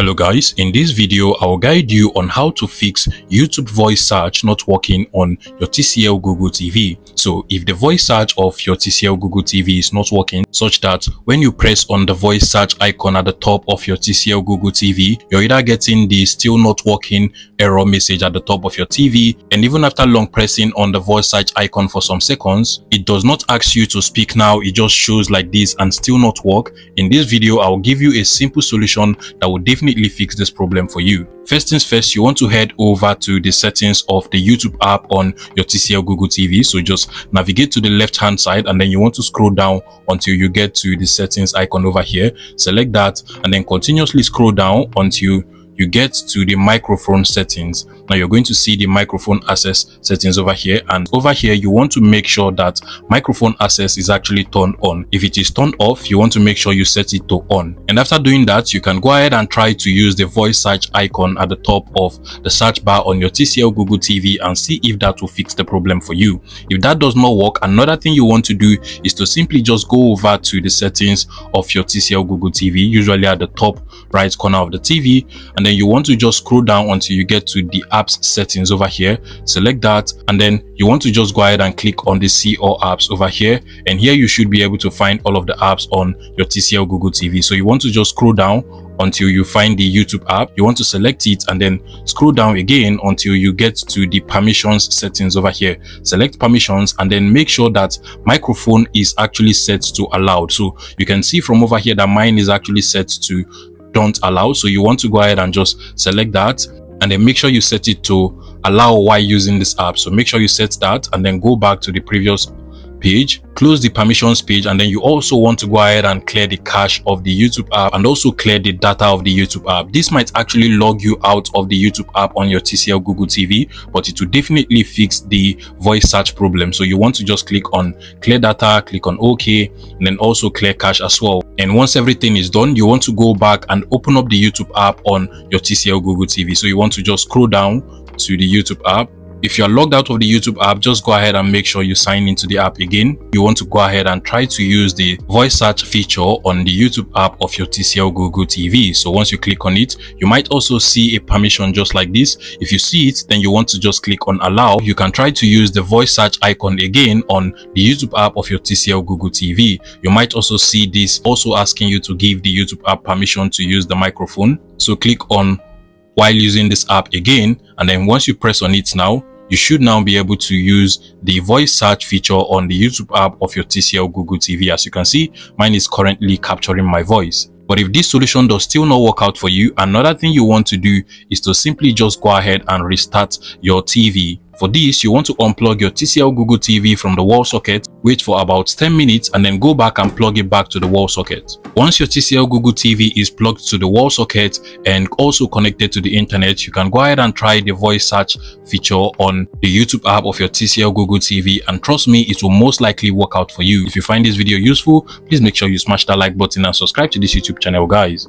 Hello guys, in this video I will guide you on how to fix YouTube voice search not working on your TCL Google TV. So if the voice search of your TCL Google TV is not working such that when you press on the voice search icon at the top of your TCL Google TV, you're either getting the still not working error message at the top of your TV and even after long pressing on the voice search icon for some seconds, it does not ask you to speak now, it just shows like this and still not work. In this video, I will give you a simple solution that will definitely fix this problem for you. First things first, you want to head over to the settings of the YouTube app on your TCL Google TV. So just navigate to the left hand side and then you want to scroll down until you get to the settings icon over here. Select that and then continuously scroll down until you get to the microphone settings. Now you're going to see the microphone access settings over here and over here you want to make sure that microphone access is actually turned on. If it is turned off, you want to make sure you set it to on. And after doing that, you can go ahead and try to use the voice search icon at the top of the search bar on your TCL Google TV and see if that will fix the problem for you. If that does not work, another thing you want to do is to simply just go over to the settings of your TCL Google TV, usually at the top right corner of the TV and then then you want to just scroll down until you get to the apps settings over here select that and then you want to just go ahead and click on the see all apps over here and here you should be able to find all of the apps on your TCL Google TV so you want to just scroll down until you find the YouTube app. You want to select it and then scroll down again until you get to the permissions settings over here. Select permissions and then make sure that microphone is actually set to allowed. So you can see from over here that mine is actually set to don't allow. So you want to go ahead and just select that and then make sure you set it to allow while using this app. So make sure you set that and then go back to the previous page close the permissions page and then you also want to go ahead and clear the cache of the youtube app and also clear the data of the youtube app. This might actually log you out of the youtube app on your tcl google tv but it will definitely fix the voice search problem. So you want to just click on clear data click on ok and then also clear cache as well. And once everything is done you want to go back and open up the youtube app on your tcl google tv so you want to just scroll down to the youtube app if you're logged out of the YouTube app, just go ahead and make sure you sign into the app again. You want to go ahead and try to use the voice search feature on the YouTube app of your TCL Google TV. So once you click on it, you might also see a permission just like this. If you see it, then you want to just click on allow. You can try to use the voice search icon again on the YouTube app of your TCL Google TV. You might also see this also asking you to give the YouTube app permission to use the microphone. So click on while using this app again and then once you press on it now you should now be able to use the voice search feature on the YouTube app of your TCL Google TV. As you can see, mine is currently capturing my voice. But if this solution does still not work out for you, another thing you want to do is to simply just go ahead and restart your TV. For this, you want to unplug your TCL Google TV from the wall socket, wait for about 10 minutes and then go back and plug it back to the wall socket. Once your TCL Google TV is plugged to the wall socket and also connected to the internet, you can go ahead and try the voice search feature on the YouTube app of your TCL Google TV and trust me, it will most likely work out for you. If you find this video useful, please make sure you smash that like button and subscribe to this YouTube channel guys.